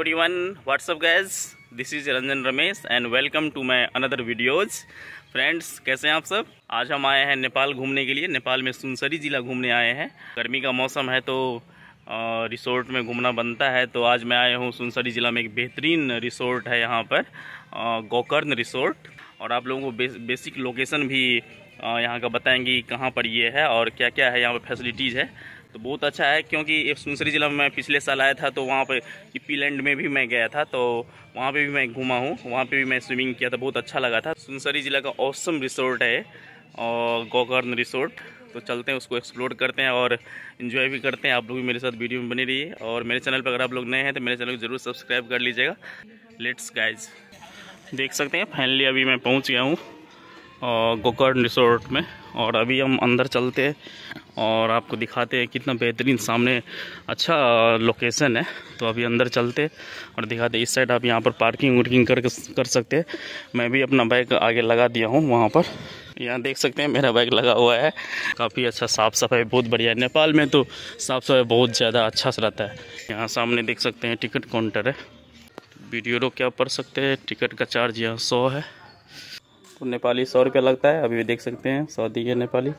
everyone. What's up guys? This is Ranjan Ramesh and welcome to my another videos friends कैसे हैं आप सब? आज हम आए हैं नेपाल घूमने के लिए। नेपाल में सुनसरी ज़िला घूमने आए हैं। गर्मी का मौसम है तो रिसोर्ट में घूमना बनता है तो आज मैं आया हूँ सुनसरी ज़िला में एक बेहतरीन रिसोर्ट है यहाँ पर गोकर्ण रिसोर्ट और आप लोगों को बे, बेसिक लोकेशन भी यहाँ का बताएँगे कहाँ पर ये है और क्या क्या है यहाँ पर फैसिलिटीज़ है। तो बहुत अच्छा है, क्योंकि एक सुनसरी ज़िला में मैं पिछले साल आया था तो वहाँ पर इपी लैंड में भी मैं गया था तो वहाँ पे भी मैं घूमा हूँ, वहाँ पे भी मैं स्विमिंग किया था, बहुत अच्छा लगा था। सुनसरी ज़िला का औसम रिसोर्ट है, और गोकर्ण रिसोर्ट तो चलते हैं, उसको एक्सप्लोर करते हैं और इन्जॉय भी करते हैं। आप लोग भी मेरे साथ वीडियो में बने रहिए, और मेरे चैनल पर अगर आप लोग नए हैं तो मेरे चैनल को ज़रूर सब्सक्राइब कर लीजिएगा। लेट्स गाइज़ देख सकते हैं फाइनली अभी मैं पहुँच गया हूँ। गोकर्ण रिसोर्ट में। और अभी हम अंदर चलते हैं और आपको दिखाते हैं कितना बेहतरीन सामने अच्छा लोकेशन है। तो अभी अंदर चलते और दिखाते इस साइड आप यहाँ पर पार्किंग वर्किंग कर कर सकते हैं। मैं भी अपना बाइक आगे लगा दिया हूँ वहाँ पर। यहाँ देख सकते हैं, मेरा बाइक लगा हुआ है। काफ़ी अच्छा साफ़ सफ़ाई बहुत बढ़िया। है नेपाल में तो साफ़ सफ़ाई बहुत ज़्यादा अच्छा से रहता है। यहाँ सामने देख सकते हैं, टिकट काउंटर है। वीडियो क्या पढ़ सकते हैं, टिकट का चार्ज यहाँ सौ है। तो नेपाली सौ रुपया लगता है। अभी भी देख सकते हैं सौ दी नेपाली।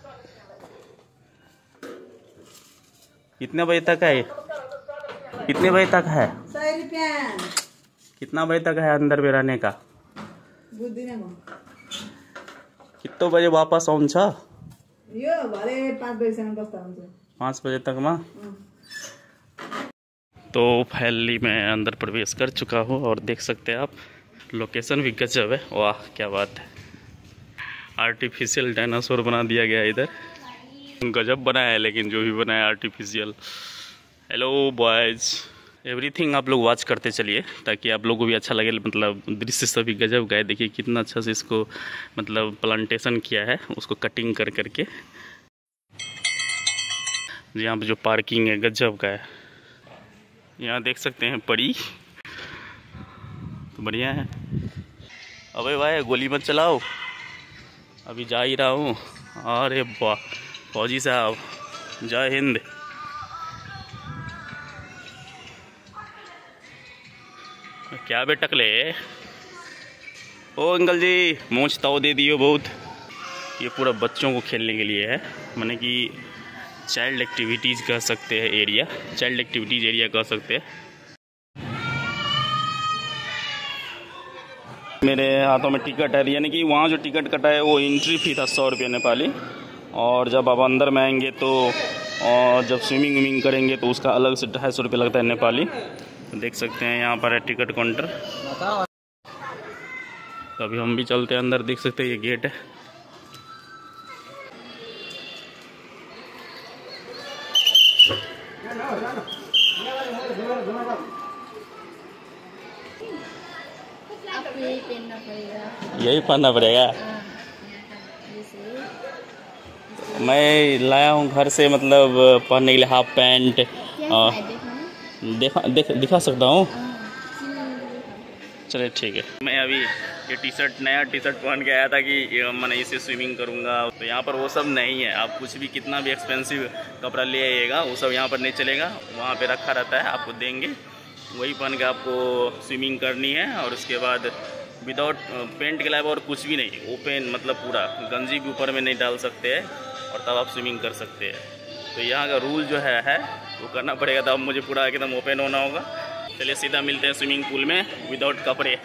कितने बजे तक है कितने बजे तक है? कितना बजे तक है अंदर में रहने का कितने बजे वापस आउँछ पाँच बजे तक माँ? तो फाइनली मैं अंदर प्रवेश कर चुका हूँ और देख सकते हैं आप लोकेशन भी गजब है। वाह क्या बात है। आर्टिफिशियल डायनासोर बना दिया गया इधर। गजब बनाया है, लेकिन जो भी बनाया आर्टिफिशियल। हेलो बॉयज़ एवरीथिंग आप लोग वॉच करते चलिए, ताकि आप लोगों को भी अच्छा लगे। मतलब दृश्य सभी गजब गए। देखिए कितना अच्छा से इसको मतलब प्लांटेशन किया है, उसको कटिंग कर करके। यहाँ पर जो पार्किंग है, गजब का है। यहाँ देख सकते हैं परी तो बढ़िया है। अबे भाई, गोली मत चलाओ। अभी जा ही रहा हूँ। अरे फौजी साहब, जय हिंद। क्या बेटकले ओ अंकल जी मूछ ताव दे दियो बहुत। ये पूरा बच्चों को खेलने के लिए है। मैंने कि चाइल्ड एक्टिविटीज़ कह सकते हैं एरिया चाइल्ड एक्टिविटीज़ एरिया कह सकते हैं। मेरे हाथों में टिकट है, यानी कि वहाँ जो टिकट कटा है, वो एंट्री फ़ी था, सौ रुपये नेपाली। और जब आप अंदर में आएँगे तो और जब स्विमिंग विमिंग करेंगे तो उसका अलग से ढाई सौ रुपये लगता है नेपाली। देख सकते हैं यहाँ पर है टिकट काउंटर। तो अभी हम भी चलते हैं अंदर, देख सकते हैं ये गेट है। यही पहनना पड़ेगा। यही पहनना पड़ेगा मैं लाया हूँ घर से मतलब पहनने के लिए हाफ़ पैंट देखा देख दिखा सकता हूँ? चलिए ठीक है। मैं अभी ये टी शर्ट नया टी शर्ट पहन के आया था कि मैंने इसे स्विमिंग करूँगा। तो यहाँ पर वो सब नहीं है। आप कुछ भी कितना भी एक्सपेंसिव कपड़ा ले आइएगा वो सब यहाँ पर नहीं चलेगा। वहाँ पे रखा रहता है आपको देंगे। वही पहन के आपको स्विमिंग करनी है और उसके बाद विदाउट पेंट के अलावा और कुछ भी नहीं ओपन मतलब पूरा, गंजी भी ऊपर में नहीं डाल सकते हैं और तब आप स्विमिंग कर सकते हैं। तो यहाँ का रूल जो है है, वो करना पड़ेगा, तब मुझे पूरा एकदम ओपन होना होगा। चलिए सीधा मिलते हैं स्विमिंग पूल में विदाउट कपड़े।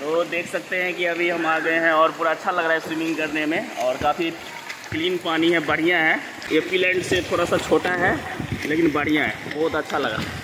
तो देख सकते हैं कि अभी हम आ गए हैं और पूरा अच्छा लग रहा है स्विमिंग करने में और काफ़ी क्लीन पानी है, बढ़िया है। एपीलैंड से थोड़ा सा छोटा है, लेकिन बढ़िया है, बहुत अच्छा लगा।